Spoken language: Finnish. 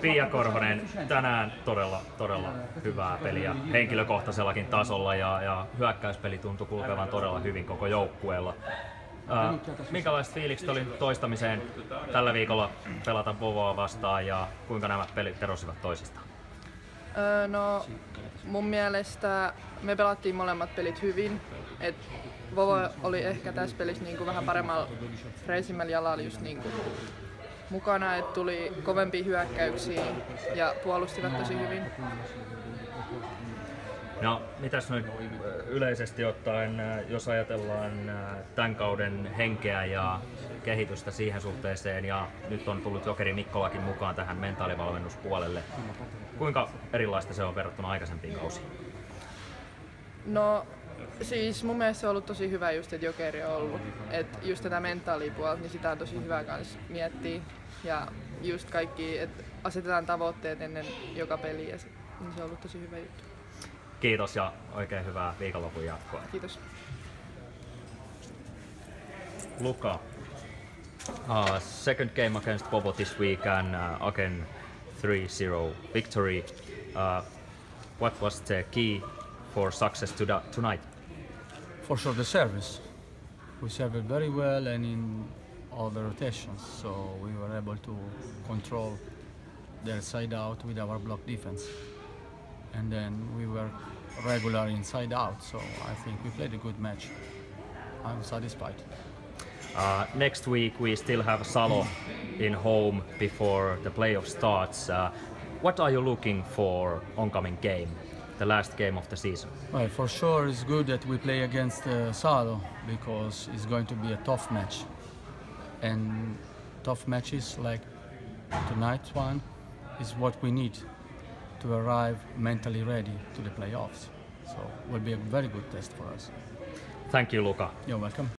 Pia Korhonen, tänään todella, todella hyvää peliä henkilökohtaisellakin tasolla ja, ja hyökkäyspeli tuntui kulkevan todella hyvin koko joukkueella. Minkälaiset fiilikset oli toistamiseen tällä viikolla pelata Vovoa vastaan ja kuinka nämä pelit erosivat toisistaan? Öö, no mun mielestä me pelattiin molemmat pelit hyvin. Et Vovo oli ehkä tässä pelissä niin kuin vähän paremmalla freisimmällä jalalla just niin kuin mukana, että tuli kovempia hyökkäyksiä ja puolustivat tosi hyvin. No, mitäs nyt yleisesti ottaen, jos ajatellaan tämän kauden henkeä ja kehitystä siihen suhteeseen ja nyt on tullut Jokeri Mikkolakin mukaan tähän mentaalivalmennuspuolelle. Kuinka erilaista se on verrattuna aikaisempiin kausiin? No siis mun mielestä se on ollut tosi hyvä just, että Jokeri on ollut. Et just tätä mentaalipuolta, niin sitä on tosi hyvä kans miettiä. Ja just kaikki, että asetetaan tavoitteet ennen joka peliä, niin se on ollut tosi hyvä juttu. Kiitos ja oikein hyvää viikonlopun jatkoa. Kiitos. Luka, uh, second game against Bobo this week and uh, again 3-0 victory. Uh, what was the key for success to tonight? For sure the service. We served very well and in all the rotations, so we were able to control their side out with our block defense. And then we were regular inside out, so I think we played a good match. I'm satisfied. Uh, next week we still have Salo in home before the playoff starts. Uh, what are you looking for oncoming game, the last game of the season? Well, for sure it's good that we play against uh, Salo because it's going to be a tough match. And tough matches like tonight's one is what we need to arrive mentally ready to the playoffs. So it will be a very good test for us. Thank you, Luka. You're welcome.